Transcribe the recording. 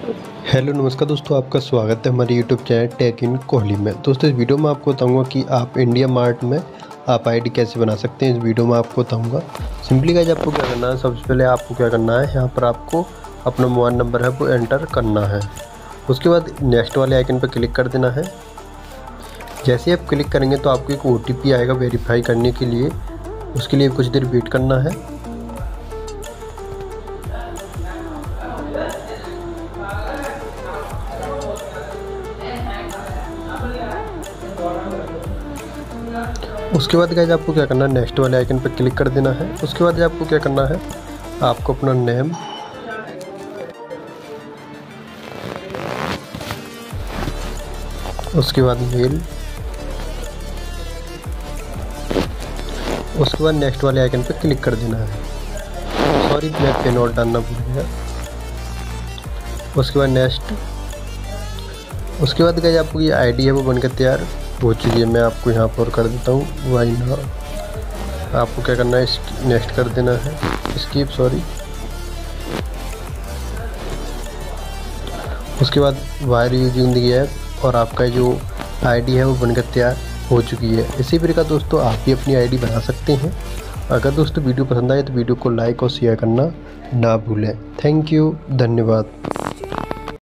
Hello, नमस्कार दोस्तों, आपका स्वागत है हमारे YouTube channel tech in Kohli में। दोस्तों, इस वीडियो में आपको बताऊँगा कि आप इंडिया मार्ट में आप आईडी कैसे बना सकते हैं। इस वीडियो में आपको बताऊँगा। सिंपली गाइज़ आपको क्या करना है? सबसे पहले आपको क्या करना है? यहाँ पर आपको अपना मोबाइल नंबर है, वो एंटर करना है। उसके बाद नेक्स्ट वाले आइकन पर क्लिक कर देना है। जैसे आप क्लिक करेंगे तो आपको एक ओटीपी आएगा वेरीफाई करने के लिए। उसके लिए कुछ देर वेट करना है। उसके बाद गैज आपको क्या करना है? नेक्स्ट वाले आइकन पर क्लिक कर देना है। उसके बाद आपको क्या करना है? आपको अपना नेम उसके बाद मेल उसके बाद नेक्स्ट वाले आइकन पर क्लिक कर देना है। सॉरी मैं पिन और डालना भूल गया। उसके बाद नेक्स्ट उसके बाद गए आपको ये आईडी है, वो बनकर तैयार। हो चुकी है मैं आपको यहाँ पर कर देता हूँ। वाई ना आपको क्या करना है नेक्स्ट कर देना है। स्कीप सॉरी उसके बाद वायर यूजिंग दी है और आपका जो आईडी है वो बनकर तैयार हो चुकी है। इसी प्रकार दोस्तों, आप भी अपनी आईडी बना सकते हैं। अगर दोस्तों वीडियो पसंद आए तो वीडियो को लाइक और शेयर करना ना भूलें। थैंक यू धन्यवाद।